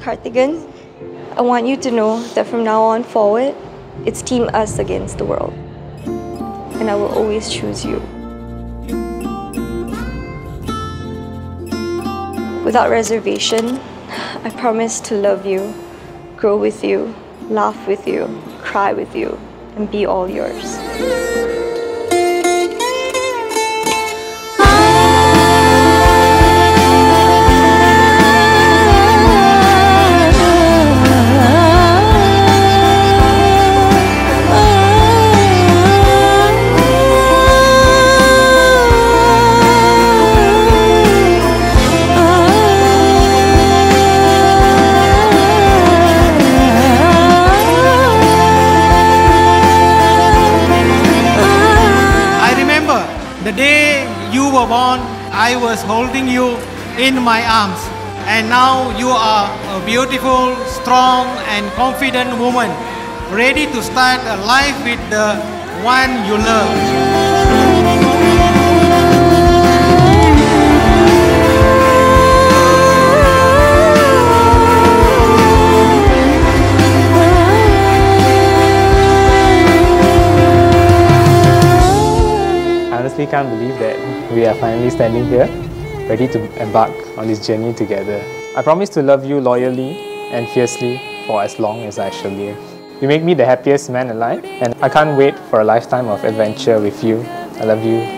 Kartigan, I want you to know that from now on forward, it's Team Us against the world. And I will always choose you. Without reservation, I promise to love you, grow with you, laugh with you, cry with you, and be all yours. The day you were born, I was holding you in my arms. And now you are a beautiful, strong, and confident woman, ready to start a life with the one you love. Can't believe that we are finally standing here, ready to embark on this journey together. I promise to love you loyally and fiercely for as long as I shall live. You make me the happiest man alive, and I can't wait for a lifetime of adventure with you. I love you.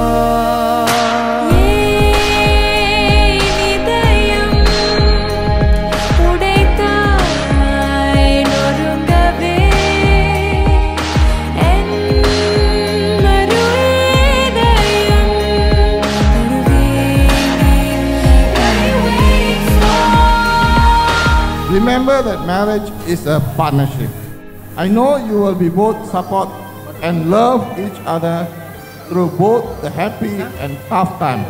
Remember that marriage is a partnership. I know you will be both support and love each other through both the happy and tough time.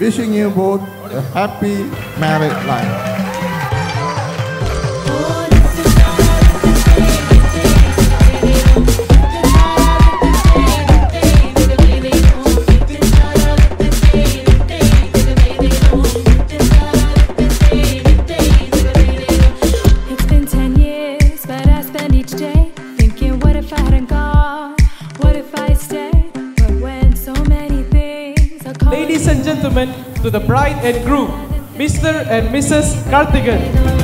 Wishing you both a happy married life. Gentlemen, to the bride and groom, Mr. and Mrs. Kartigan.